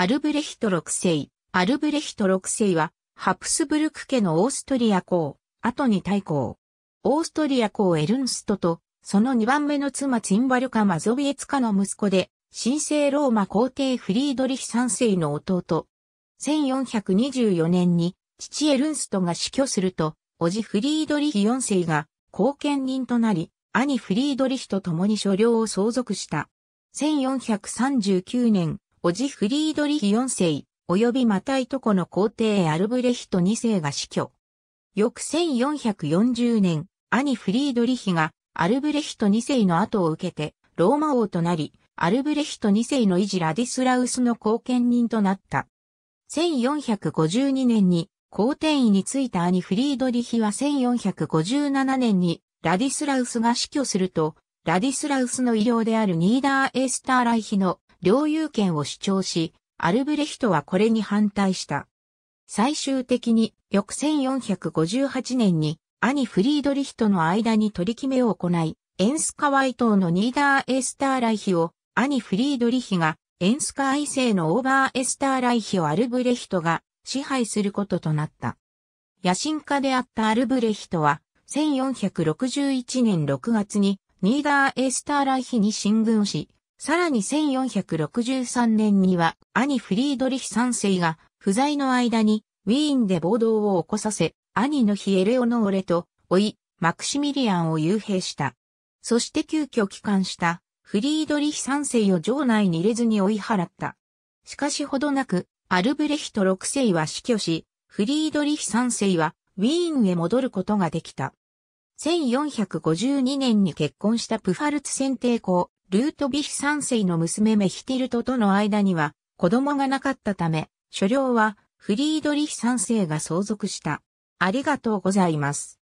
アルブレヒト6世。アルブレヒト6世は、ハプスブルク家のオーストリア公、後に大公。オーストリア公エルンストと、その2番目の妻ツンバルカ・マゾビエツカの息子で、神聖ローマ皇帝フリードリヒ3世の弟。1424年に、父エルンストが死去すると、叔父フリードリヒ4世が、後見人となり、兄フリードリヒと共に所領を相続した。1439年、叔父フリードリヒ4世、及びまたいとこの皇帝アルブレヒト2世が死去。翌1440年、兄フリードリヒがアルブレヒト2世の後を受けて、ローマ王となり、アルブレヒト2世の維持ラディスラウスの後見人となった。1452年に皇帝位についた兄フリードリヒは1457年にラディスラウスが死去すると、ラディスラウスの医療であるニーダー・エスターライヒの領有権を主張し、アルブレヒトはこれに反対した。最終的に翌1458年に兄フリードリヒとの間に取り決めを行い、エンスカワイ島のニーダーエスターライヒを兄フリードリヒがエンスカイ世のオーバーエスターライヒをアルブレヒトが支配することとなった。野心家であったアルブレヒトは1461年6月にニーダーエスターライヒに進軍し、さらに1463年には兄フリードリヒ3世が不在の間にウィーンで暴動を起こさせ、兄のヒエレオノーレと、甥、い、マクシミリアンを幽閉した。そして急遽帰還したフリードリヒ三世を城内に入れずに追い払った。しかしほどなく、アルブレヒト六世は死去し、フリードリヒ三世はウィーンへ戻ることができた。1452年に結婚したプファルツ選定公、ルートヴィヒ三世の娘メヒティルトとの間には子供がなかったため、所領はフリードリヒ三世が相続した。ありがとうございます。